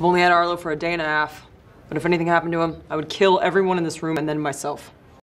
I've only had Arlo for a day and a half, but if anything happened to him, I would kill everyone in this room and then myself.